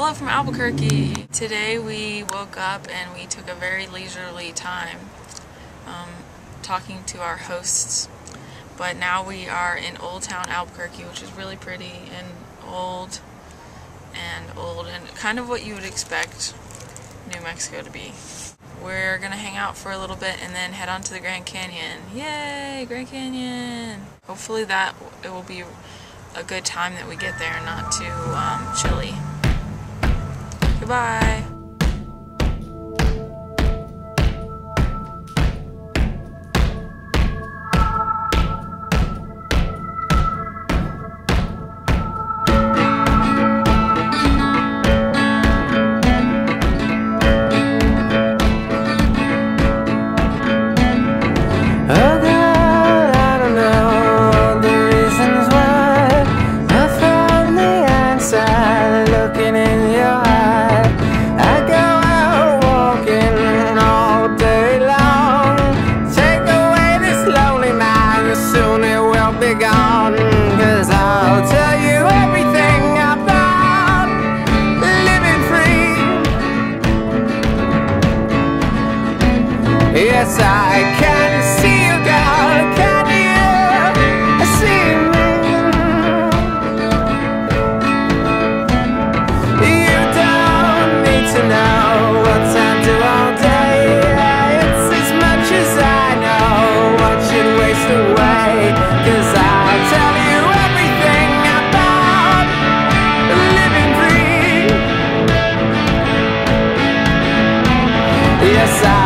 Hello from Albuquerque. Today we woke up and we took a very leisurely time um, talking to our hosts. But now we are in Old Town Albuquerque, which is really pretty and old and old and kind of what you would expect New Mexico to be. We're gonna hang out for a little bit and then head on to the Grand Canyon. Yay, Grand Canyon! Hopefully that it will be a good time that we get there, not too um, chilly. Goodbye. Yes, I can see you, girl. Can you see me? You don't need to know what time do all day. It's as much as I know. What should waste away? Cause I'll tell you. Yes, I